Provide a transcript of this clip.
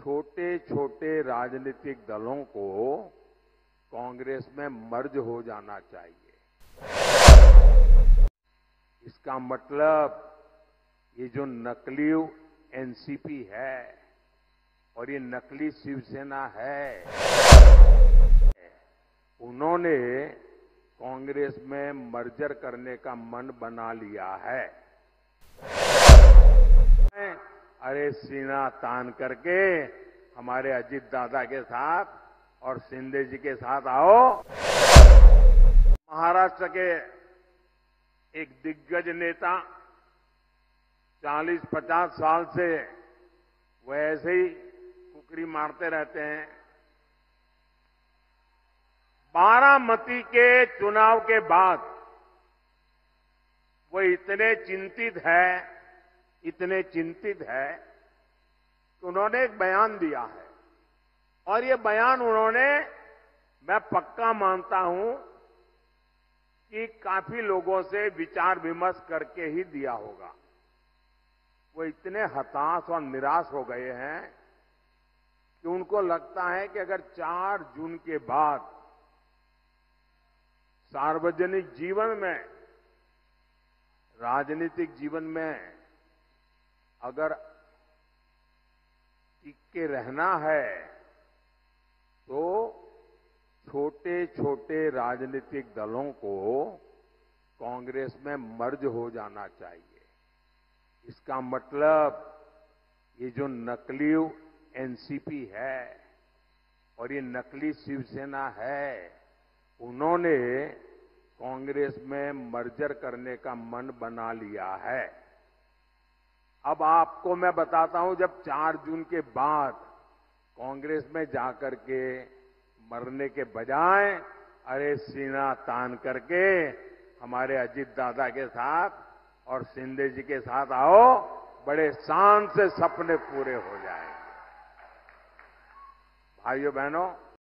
छोटे छोटे राजनीतिक दलों को कांग्रेस में मर्ज हो जाना चाहिए। इसका मतलब ये जो नकली एनसीपी है और ये नकली शिवसेना है, उन्होंने कांग्रेस में मर्जर करने का मन बना लिया है। अरे सीना तान करके हमारे अजीत दादा के साथ और शिंदे जी के साथ आओ। महाराष्ट्र के एक दिग्गज नेता 40-50 साल से वो ऐसे ही कुकरी मारते रहते हैं। बारामती के चुनाव के बाद वो इतने चिंतित है इतने चिंतित है कि उन्होंने एक बयान दिया है। और ये बयान उन्होंने, मैं पक्का मानता हूँ कि काफ़ी लोगों से विचार विमर्श करके ही दिया होगा। वो इतने हताश और निराश हो गए हैं कि उनको लगता है कि अगर 4 जून के बाद सार्वजनिक जीवन में, राजनीतिक जीवन में अगर टिक रहना है तो छोटे छोटे राजनीतिक दलों को कांग्रेस में मर्ज हो जाना चाहिए। इसका मतलब ये जो नकली एनसीपी है और ये नकली शिवसेना है, उन्होंने कांग्रेस में मर्जर करने का मन बना लिया है। अब आपको मैं बताता हूँ, जब 4 जून के बाद कांग्रेस में जाकर के मरने के बजाय, अरे सीना तान करके हमारे अजीत दादा के साथ और शिंदे जी के साथ आओ, बड़े शान से सपने पूरे हो जाएँगे। भाइयों, बहनों